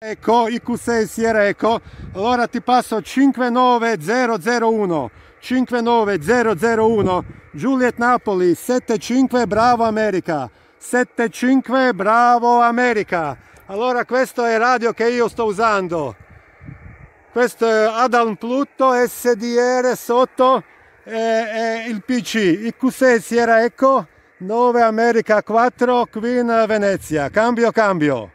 Ecco, IQ6 Sierra Eco, allora ti passo 59001, 59001, Juliet Napoli, 75 Bravo America, 75 Bravo America. Allora questo è il radio che io sto usando. Questo è Adam Pluto SDR sotto è, è il PC, IQ6 Sierra Eco, 9 America 4 Queen Venezia. Cambio, cambio.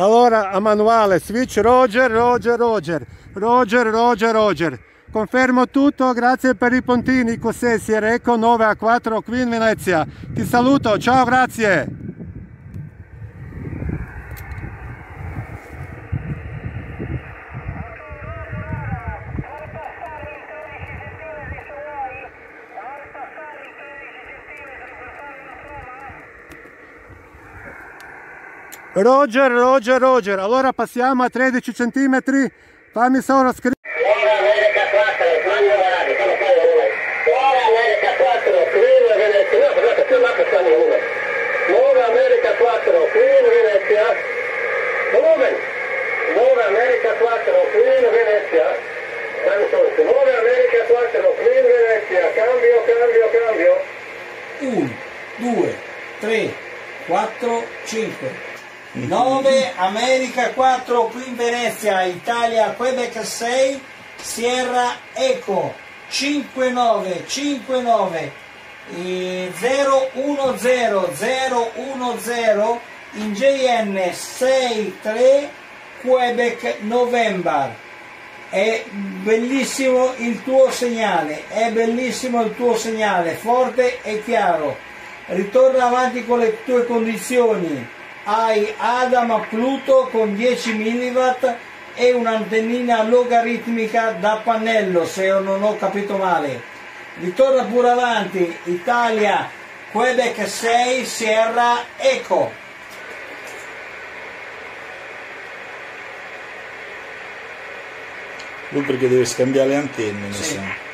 Allora a manuale switch Roger, Roger, Roger, Roger, Roger, Roger. Confermo tutto, grazie per i pontini, cos'è Siereco 9 a 4 qui in Venezia. Ti saluto, ciao, grazie. Roger, Roger, Roger. Allora passiamo a 13 cm. Fammi solo scrivere. Nuova America 4, quando guardate, come fai uno? Nuova America 4, Queen Venezia, no, guardate, più là che stanno uno. Nuova America 4, Queen Venezia, volumen. Nuova America 4, Queen Venezia, dammi sotto. Nuova America 4, Queen Venezia, cambio, cambio, cambio. 1, 2, 3, 4, 5. 9 America 4 qui in Venezia, Italia Quebec 6, Sierra Eco 59 59 eh, 010 010 in JN 63 Quebec November. È bellissimo il tuo segnale, è bellissimo il tuo segnale, forte e chiaro. Ritorna avanti con le tue condizioni hai Adam Pluto con 10 mW e un'antennina logaritmica da pannello se non ho capito male. Ritorna pure avanti Italia Quebec 6 Sierra Eco. Lui perché deve scambiare le antenne mi Sì. sa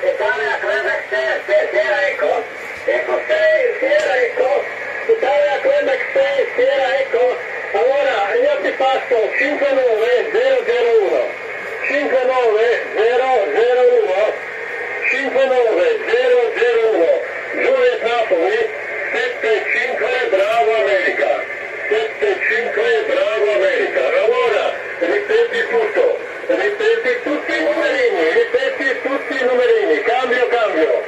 Italia Quebec 6, Sierra Eco, Eco 6, Sierra Eco, Italia Quebec 6, Sierra Eco, allora io ti passo 59001, 59001, 59001, Giuliet Napoli, 75 Bravo America, 75 Bravo America, allora ripeti tutto, ripeti tutti i numerini, ripeti tutti i numerini, cambio, cambio.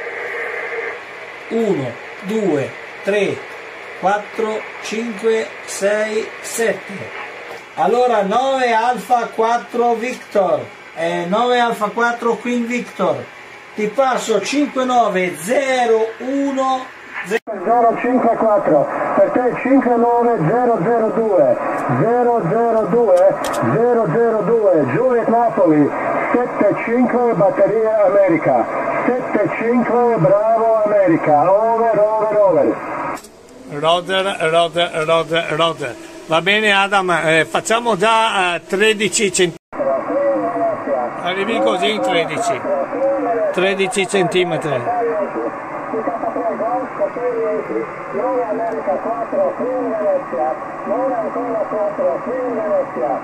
1 2 3 4 5 6 7 allora 9 Alfa 4 Victor. Eh, 9 Alfa 4 Queen Victor. Ti passo 5901 054 per te 59002 002 002 Juliet Napoli 75 Batteria America. 75 Bravo America. Over over over Roder, Roder, Roder, Roder. Va bene Adam, eh, facciamo già eh, 13 centimetri. Arrivi così in 13. 13 centimetri. 9 America 4 qui in Venezia 9 ancora 4 qui in Venezia